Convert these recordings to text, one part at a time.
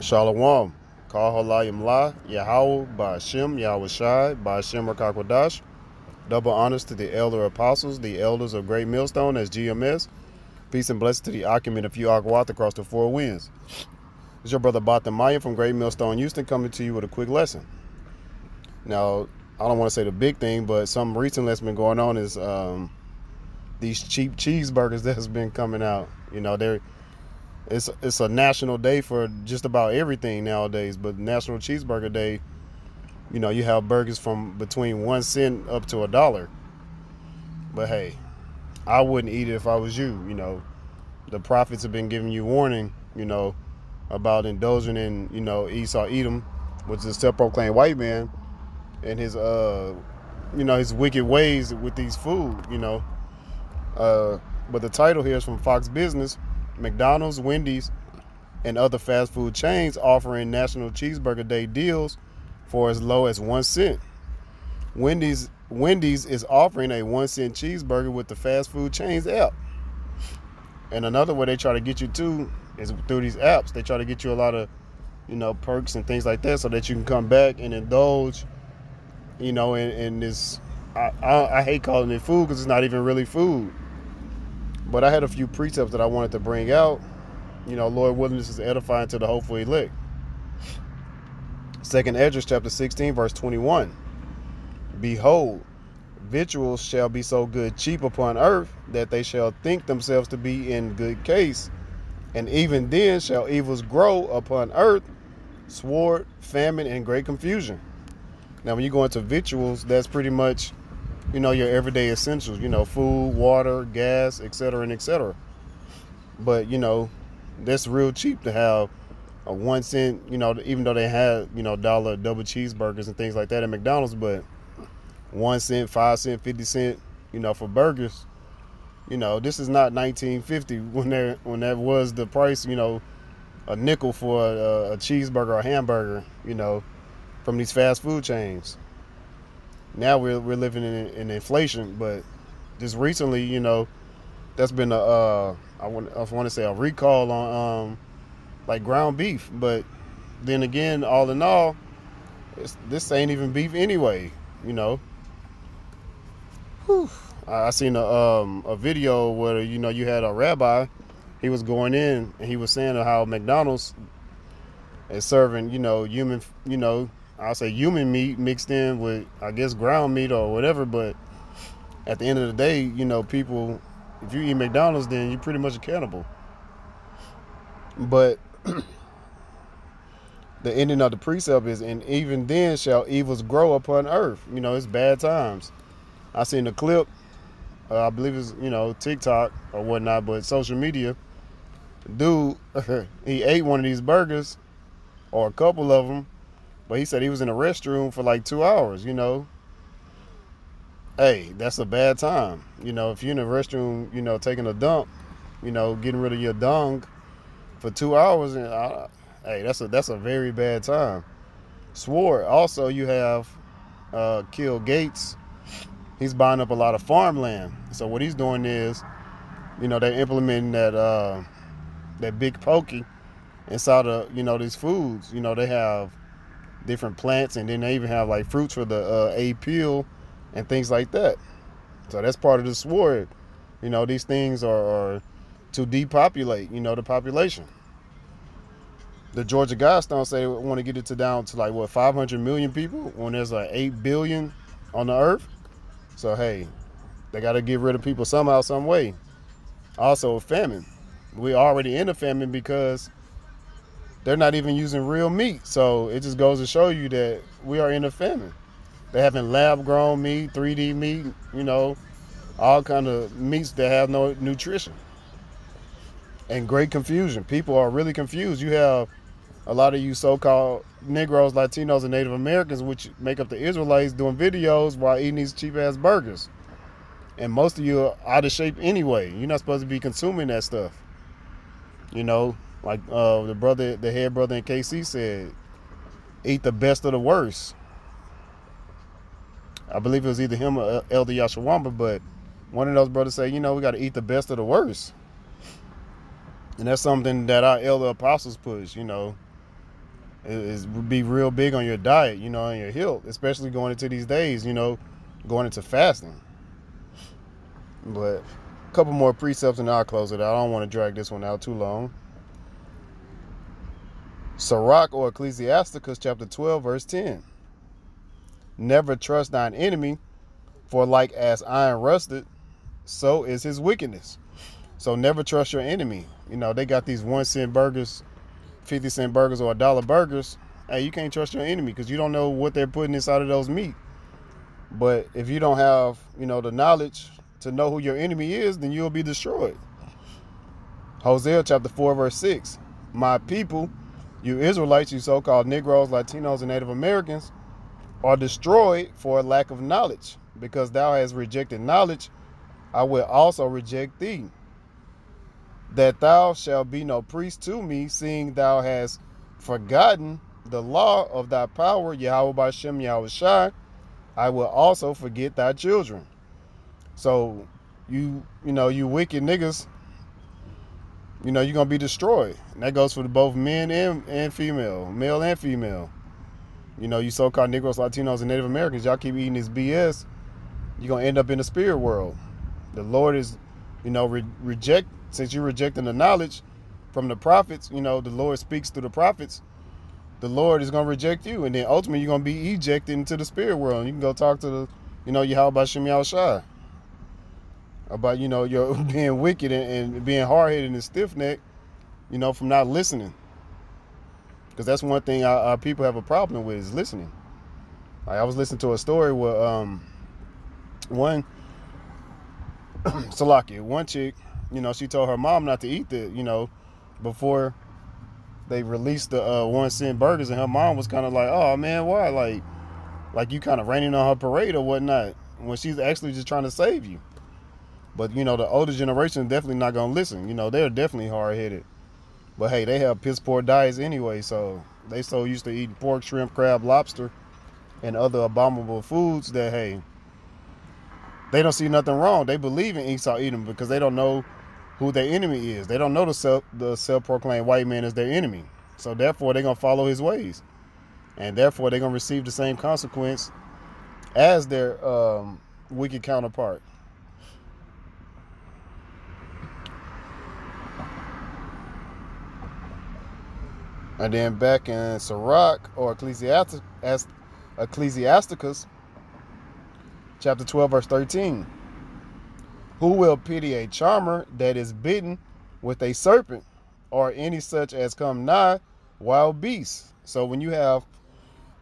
Shalom. Call Halayim La, Yahweh, Ba'ashem, Yahweh Shai, Ba'ashem Rakakwadash. Double honors to the elder apostles, the elders of Great Millstone as GMS. Peace and blessings to the a few Agwath across the four winds. It's your brother Ba Thamayam from Great Millstone, Houston, coming to you with a quick lesson. Now, I don't want to say the big thing, but some recent that's been going on is um, these cheap cheeseburgers that's been coming out. You know, they're it's it's a national day for just about everything nowadays. But National Cheeseburger Day, you know, you have burgers from between one cent up to a dollar. But hey, I wouldn't eat it if I was you. You know, the prophets have been giving you warning. You know, about indulging in you know Esau Edom, which is a self-proclaimed white man, and his uh, you know, his wicked ways with these food. You know, uh, but the title here is from Fox Business McDonald's, Wendy's, and other fast food chains offering National Cheeseburger Day deals for as low as one cent. Wendy's Wendy's is offering a one cent cheeseburger with the fast food chains app. And another way they try to get you to is through these apps. They try to get you a lot of, you know, perks and things like that so that you can come back and indulge, you know, in, in this. I, I, I hate calling it food because it's not even really food. But I had a few precepts that I wanted to bring out. You know, Lord willing, this is edifying to the hopeful elect. Second Esdras chapter 16, verse 21. Behold, victuals shall be so good cheap upon earth that they shall think themselves to be in good case, and even then shall evils grow upon earth, sword, famine, and great confusion. Now, when you go into victuals, that's pretty much you know, your everyday essentials, you know, food, water, gas, etc. and etc. But, you know, that's real cheap to have a one cent, you know, even though they had, you know, dollar double cheeseburgers and things like that at McDonald's, but one cent, five cent, fifty cent, you know, for burgers. You know, this is not 1950 when there when that was the price, you know, a nickel for a, a cheeseburger or a hamburger, you know, from these fast food chains now we're we're living in, in inflation. But just recently, you know, that's been a uh, I want I want to say a recall on um, like ground beef. But then again, all in all, this ain't even beef anyway. You know. Whew. I seen a um, a video where you know you had a rabbi, he was going in and he was saying how McDonald's is serving you know human you know I'll say human meat mixed in with I guess ground meat or whatever. But at the end of the day, you know, people, if you eat McDonald's, then you're pretty much a cannibal. But the ending of the precept is, and even then shall evils grow upon earth. You know, it's bad times. I seen a clip. Uh, I believe it's you know TikTok or whatnot, but social media. Dude, he ate one of these burgers, or a couple of them, but he said he was in the restroom for like two hours, you know. Hey, that's a bad time. You know, if you're in the restroom, you know, taking a dump, you know, getting rid of your dung for two hours, and uh, hey, that's a that's a very bad time. Swore. Also, you have uh, Kill Gates. He's buying up a lot of farmland. So what he's doing is, you know, they're implementing that uh, that big pokey inside of you know these foods. You know, they have different plants, and then they even have like fruits for the uh, appeal and things like that. So that's part of the sword. You know, these things are, are to depopulate, you know, the population. The Georgia Guidestones say they want to get it to down to like what 500 million people when there's like 8 billion on the earth. So hey, they got to get rid of people somehow, some way. Also, famine. We already in a famine because they're not even using real meat. So it just goes to show you that we are in a famine. They're having lab grown meat, 3D meat, you know, all kind of meats that have no nutrition. And great confusion. People are really confused. You have a lot of you so-called Negroes, Latinos, and Native Americans, which make up the Israelites, doing videos while eating these cheap-ass burgers. And most of you are out of shape anyway. You're not supposed to be consuming that stuff. You know, like uh, the brother, the head brother in KC said, eat the best of the worst. I believe it was either him or Elder Yashawamba, but one of those brothers said, you know, we got to eat the best of the worst. And that's something that our elder apostles push, you know. is would be real big on your diet, you know, on your health, especially going into these days, you know, going into fasting. But a couple more precepts and I'll close it out. I don't want to drag this one out too long. Sirach or Ecclesiasticus chapter 12, verse 10. Never trust thine enemy, for like as iron rusted, so is his wickedness. So never trust your enemy. You know, they got these one cent burgers, 50 cent burgers, or a dollar burgers. Hey, you can't trust your enemy because you don't know what they're putting inside of those meat. But if you don't have, you know, the knowledge to know who your enemy is, then you'll be destroyed. Hosea chapter 4, verse 6. My people, you Israelites, you so called Negroes, Latinos, and Native Americans, are destroyed for lack of knowledge. Because thou hast rejected knowledge, I will also reject thee. That thou shalt be no priest to me, seeing thou hast forgotten the law of thy power, Yahweh by Shem Yahweh Shai, I will also forget thy children. So you you know you wicked niggas, you know you're gonna be destroyed. And that goes for both men and, and female, male and female. You know you so-called Negroes, Latinos, and Native Americans, y'all keep eating this BS, you're gonna end up in the spirit world. The Lord is, you know, re- reject since you're rejecting the knowledge from the prophets. You know the Lord speaks through the prophets the Lord is gonna reject you, and then ultimately you're gonna be ejected into the spirit world. You can go talk to the, you know, Yahweh Shem Shai about you know your being wicked and, and being hard headed and stiff necked, you know, from not listening. Because that's one thing our, our, people have a problem with is listening. Like I was listening to a story where um one Salaki, one chick, you know, she told her mom not to eat the, you know, before they released the uh, one cent burgers, and her mom was kind of like, "Oh man, why? Like, like you kind of raining on her parade or whatnot?" When she's actually just trying to save you. But you know, the older generation is definitely not gonna listen. You know, they're definitely hard headed. But hey, they have piss poor diets anyway, so they so used to eating pork, shrimp, crab, lobster, and other abominable foods that hey, they don't see nothing wrong. They believe in Esau eating because they don't know who their enemy is. They don't know the self the self-proclaimed white man is their enemy. So therefore they're gonna follow his ways. And therefore they're gonna receive the same consequence as their um, wicked counterpart. And then back in Sirach or Ecclesiastic, Ecclesiasticus, chapter 12, verse 13. Who will pity a charmer that is bitten with a serpent, or any such as come nigh wild beasts? So when you have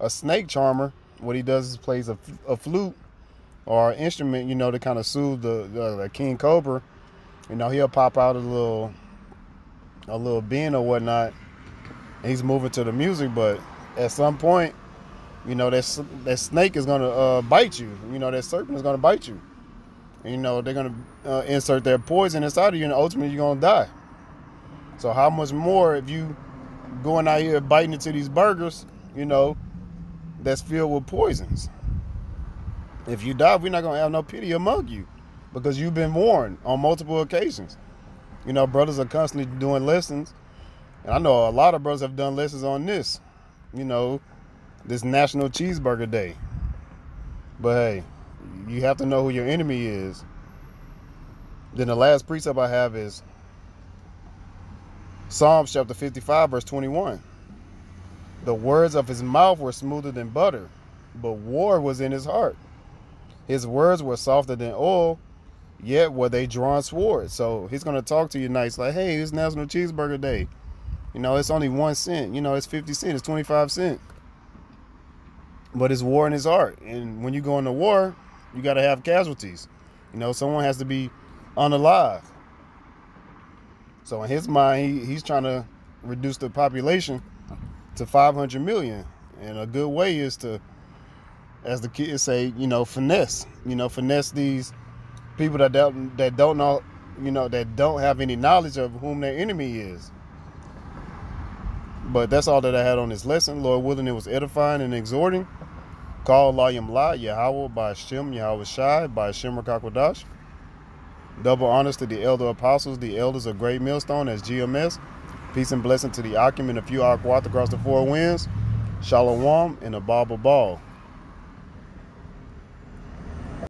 a snake charmer, what he does is plays a, a flute or an instrument, you know, to kind of soothe the, the, the king cobra. You know, he'll pop out a little a little bin or whatnot. He's moving to the music, but at some point, you know, that that snake is gonna uh, bite you. You know, that serpent is gonna bite you you know they're gonna uh, insert their poison inside of you, and ultimately you're gonna die. So how much more if you going out here biting into these burgers, you know, that's filled with poisons? If you die, we're not gonna have no pity among you because you've been warned on multiple occasions. You know, brothers are constantly doing lessons, and I know a lot of brothers have done lessons on this. You know, this National Cheeseburger Day. But hey, you have to know who your enemy is. Then the last precept I have is Psalms chapter 55, verse 21. The words of his mouth were smoother than butter, but war was in his heart. His words were softer than oil, yet were they drawn swords. So he's going to talk to you nice, like, hey, it's National Cheeseburger Day. You know, it's only one cent. You know, it's 50 cents, it's 25 cents. But it's war and it's art. And when you go into war, you got to have casualties. You know, someone has to be unalive. So in his mind, he, he's trying to reduce the population to 500 million. And a good way is to, as the kids say, you know, finesse. You know, finesse these people that don't, that don't know, you know, that don't have any knowledge of whom their enemy is. But that's all that I had on this lesson. Lord willing, it was edifying and exhorting. Call Layim La, Yahweh by Shem, Yahweh Shai, by Shem Rakakwadash. Double honors to the elder apostles, the elders of Great Millstone as GMS. Peace and blessing to the Akim and the few Akwat across the four winds. Shalom and a Baba Ball.